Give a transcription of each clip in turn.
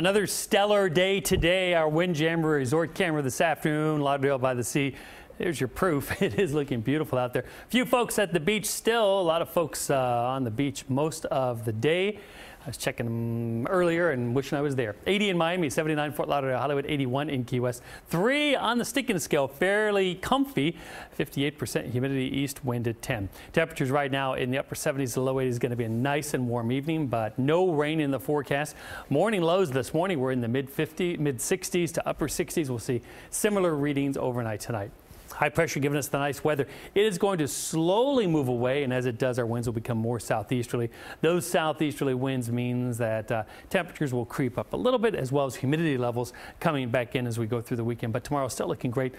Another stellar day today. Our Windjammer Resort camera this afternoon, Lauderdale by the Sea. There's your proof. It is looking beautiful out there. Few folks at the beach still. A lot of folks uh, on the beach most of the day. I was checking them earlier and wishing I was there. 80 in Miami, 79 Fort Lauderdale, Hollywood, 81 in Key West. Three on the sticking scale, fairly comfy. 58% humidity, east wind at 10. Temperatures right now in the upper 70s to low 80s going to be a nice and warm evening, but no rain in the forecast. Morning lows this morning were in the mid 50, mid 60s to upper 60s. We'll see similar readings overnight tonight. High pressure giving us the nice weather. It is going to slowly move away, and as it does, our winds will become more southeasterly. Those southeasterly winds means that uh, temperatures will creep up a little bit, as well as humidity levels coming back in as we go through the weekend. But tomorrow still looking great.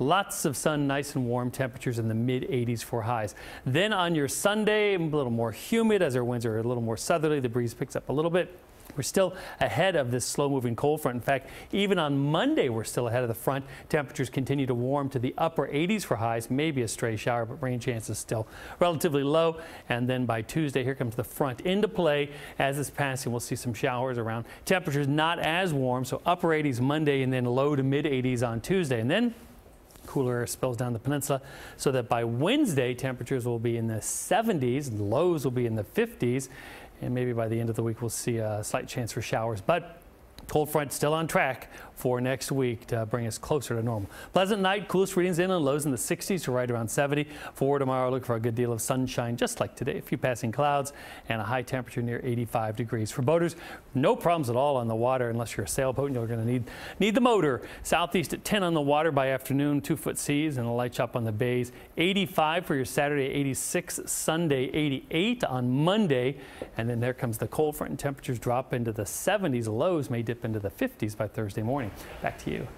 Lots of sun, nice and warm temperatures in the mid 80s for highs. Then on your Sunday, a little more humid as our winds are a little more southerly. The breeze picks up a little bit. We're still ahead of this slow moving cold front. In fact, even on Monday, we're still ahead of the front. Temperatures continue to warm to the upper 80s for highs, maybe a stray shower, but rain chances still relatively low. And then by Tuesday, here comes the front into play. As it's passing, we'll see some showers around. Temperatures not as warm, so upper 80s Monday and then low to mid 80s on Tuesday. And then cooler air spills down the peninsula so that by Wednesday temperatures will be in the 70s, lows will be in the 50s, and maybe by the end of the week we'll see a slight chance for showers. But Cold front still on track for next week to bring us closer to normal. Pleasant night, coolest readings in and lows in the 60s to right around 70. For tomorrow, look for a good deal of sunshine, just like today. A few passing clouds and a high temperature near 85 degrees. For boaters, no problems at all on the water unless you're a sailboat and you're going to need need the motor. Southeast at 10 on the water by afternoon, two foot seas and a light chop on the bays. 85 for your Saturday, 86 Sunday, 88 on Monday, and then there comes the cold front and temperatures drop into the 70s. Lows may dip into the 50s by Thursday morning. Back to you.